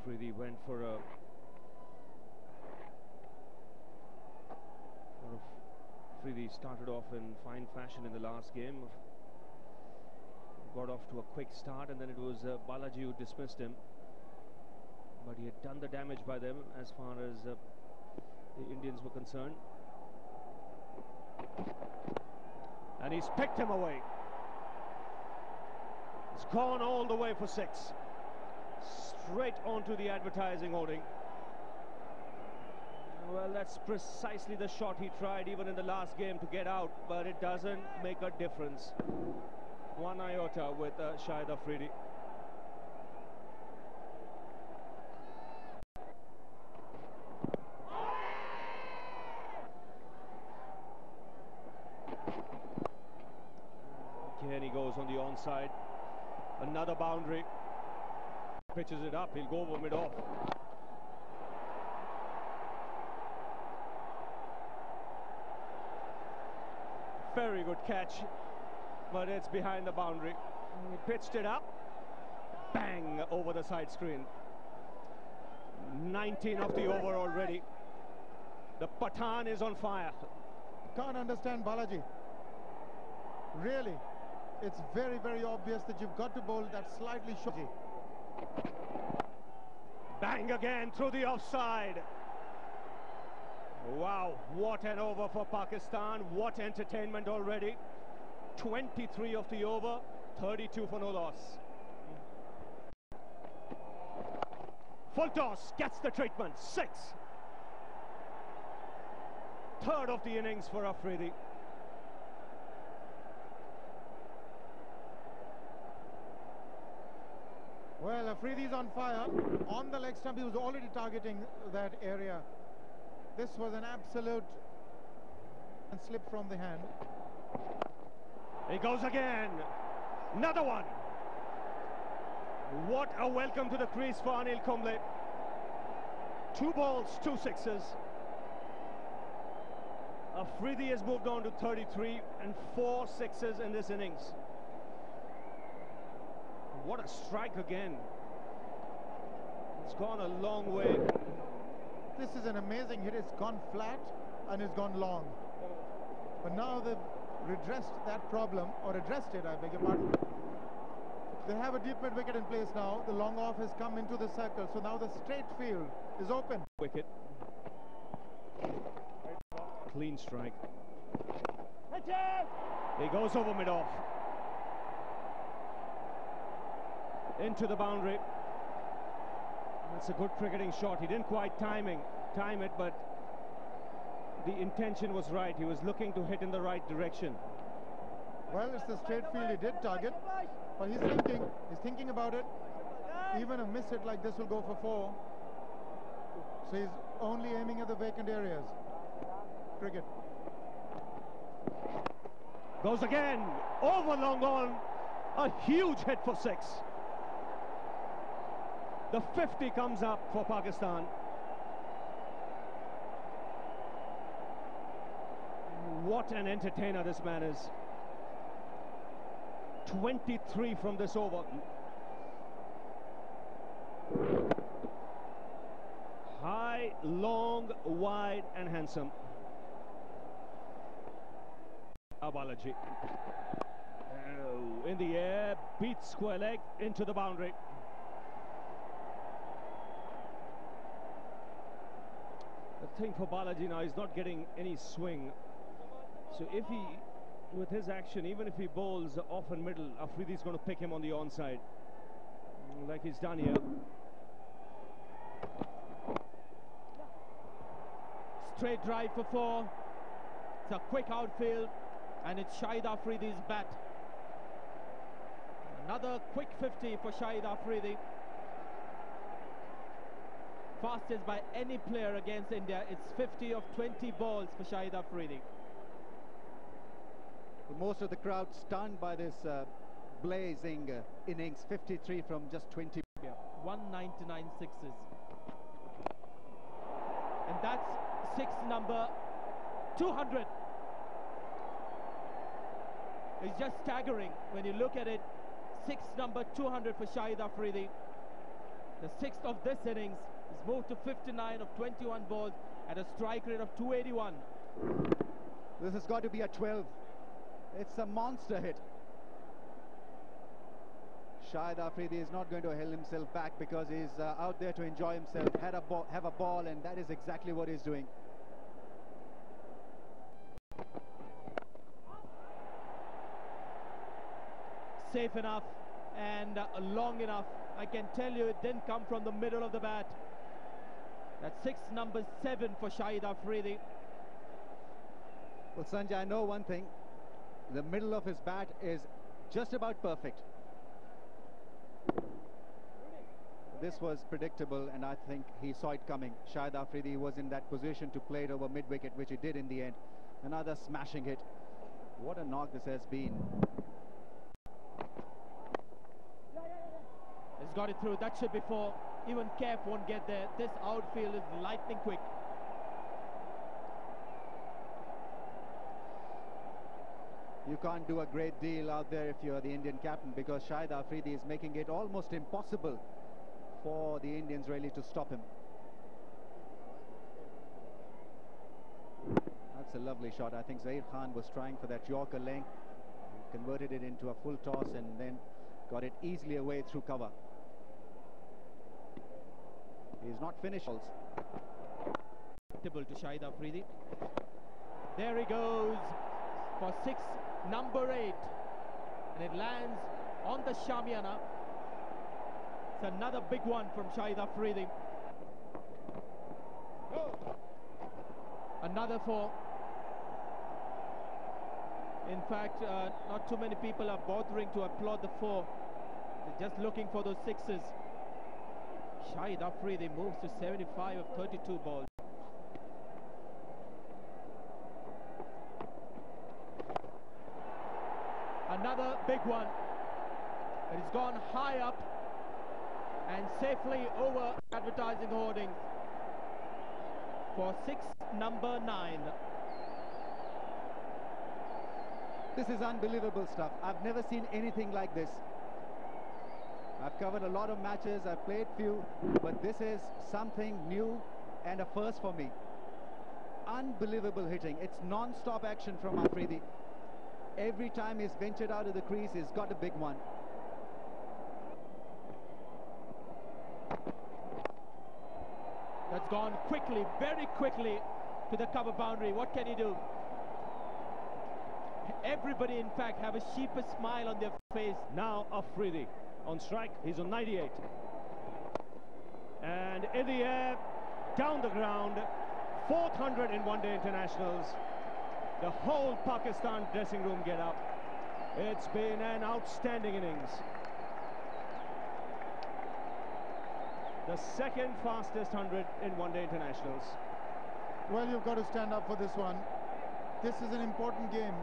Afridi went for a Afridi started off in fine fashion in the last game. Got off to a quick start and then it was uh, Balaji who dismissed him. But he had done the damage by them as far as uh, the Indians were concerned. And he's picked him away. It's gone all the way for six. Straight onto the advertising hoarding. Well, that's precisely the shot he tried even in the last game to get out, but it doesn't make a difference. One iota with uh, Shahid Afridi. Again, he goes on the onside. Another boundary. Pitches it up. He'll go over mid-off. Very good catch, but it's behind the boundary. He pitched it up. Bang over the side screen. 19 of the over already. The Pathan is on fire. Can't understand Balaji. Really, it's very, very obvious that you've got to bowl that slightly short. Bang again through the offside. Wow, what an over for Pakistan. What entertainment already. 23 of the over, 32 for no loss. Full toss, gets the treatment, six. Third of the innings for Afridi. Well, Afridi's on fire. On the leg stump, he was already targeting that area. This was an absolute slip from the hand. He goes again. Another one. What a welcome to the crease for Anil Kumble. Two balls, two sixes. Afridi has moved on to 33 and four sixes in this innings. What a strike again. It's gone a long way. This is an amazing hit. It's gone flat and it's gone long. But now they've redressed that problem, or addressed it, I beg your pardon. They have a deep mid wicket in place now. The long off has come into the circle. So now the straight field is open. Wicket. Clean strike. He goes over mid-off. Into the boundary. That's a good cricketing shot. He didn't quite timing, time it, but the intention was right. He was looking to hit in the right direction. Well, it's the straight field he did target, but he's thinking, he's thinking about it. Even a miss hit like this will go for four. So he's only aiming at the vacant areas. Cricket. Goes again, over long on, a huge hit for six. The 50 comes up for Pakistan. What an entertainer this man is. 23 from this over. High, long, wide and handsome. Abalaji. Oh, in the air, beats square leg into the boundary. Thing for Balaji now is not getting any swing. So if he, with his action, even if he bowls off and middle, Afridi's going to pick him on the onside, like he's done here. Straight drive for four. It's a quick outfield, and it's Shahid Afridi's bat. Another quick 50 for Shahid Afridi. Fastest by any player against India. It's 50 of 20 balls for Shahid Afridi. Most of the crowd stunned by this uh, blazing uh, innings, 53 from just 20. Yeah, 199 sixes. And that's six number 200. It's just staggering when you look at it. Six number 200 for Shahid Afridi. the sixth of this innings. He's moved to 59 of 21 balls at a strike rate of 281. This has got to be a 12. It's a monster hit. Shahid Afridi is not going to hold himself back because he's uh, out there to enjoy himself, had a ball, have a ball, and that is exactly what he's doing. Safe enough and uh, long enough. I can tell you it didn't come from the middle of the bat. That's six number seven for Shahid Afridi. Well, Sanjay, I know one thing. The middle of his bat is just about perfect. This was predictable, and I think he saw it coming. Shahid Afridi was in that position to play it over mid-wicket, which he did in the end. Another smashing hit. What a knock this has been. He's got it through. That should be four. Even Kaif won't get there. This outfield is lightning quick. You can't do a great deal out there if you're the Indian captain because Shahid Afridi is making it almost impossible for the Indians really to stop him. That's a lovely shot. I think Zaheer Khan was trying for that Yorker length. Converted it into a full toss and then got it easily away through cover. He's not finished. Acceptable to Shahid Afridi. There he goes for six, number eight. And it lands on the Shamiana. It's another big one from Shahid Afridi. Another four. In fact, uh, not too many people are bothering to applaud the four. They're just looking for those sixes. Shahid Afridi moves to 75 of 32 balls. Another big one. It's gone high up and safely over advertising hoardings for six number nine. This is unbelievable stuff. I've never seen anything like this. I've covered a lot of matches, I've played few, but this is something new and a first for me. Unbelievable hitting. It's non-stop action from Afridi. Every time he's ventured out of the crease, he's got a big one. That's gone quickly, very quickly to the cover boundary. What can he do? Everybody, in fact, have a sheepish smile on their face. Now Afridi on strike. He's on 98. And in the air, down the ground, 400 in one-day internationals. The whole Pakistan dressing room get up. It's been an outstanding innings. The second fastest 100 in one-day internationals. Well, you've got to stand up for this one. This is an important game.